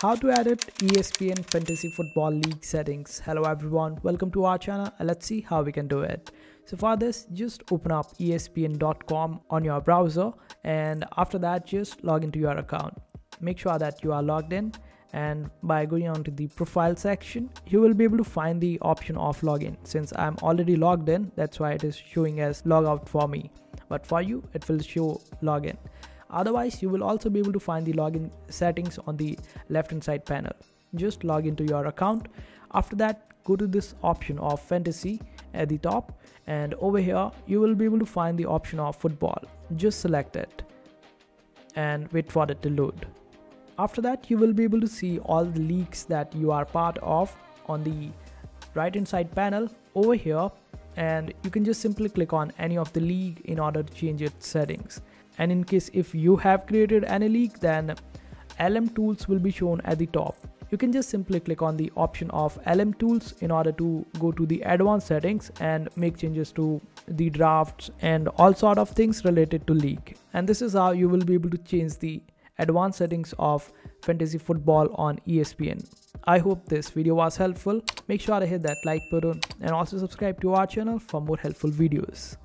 how to edit espn fantasy football league settings. Hello everyone. Welcome to our channel let's see how we can do it. So for this just open up espn.com on your browser and after that just log into your account. Make sure that you are logged in and by going on to the profile section you will be able to find the option of login. Since i'm already logged in that's why it is showing as logout for me. But for you it will show login otherwise you will also be able to find the login settings on the left hand side panel. Just log into your account. After that go to this option of fantasy at the top and over here you will be able to find the option of football. Just select it and wait for it to load. After that you will be able to see all the leagues that you are part of on the right hand side panel over here and you can just simply click on any of the league in order to change its settings and in case if you have created any leak then LM tools will be shown at the top. You can just simply click on the option of LM tools in order to go to the advanced settings and make changes to the drafts and all sort of things related to leak. And this is how you will be able to change the advanced settings of fantasy football on ESPN. I hope this video was helpful. Make sure to hit that like button and also subscribe to our channel for more helpful videos.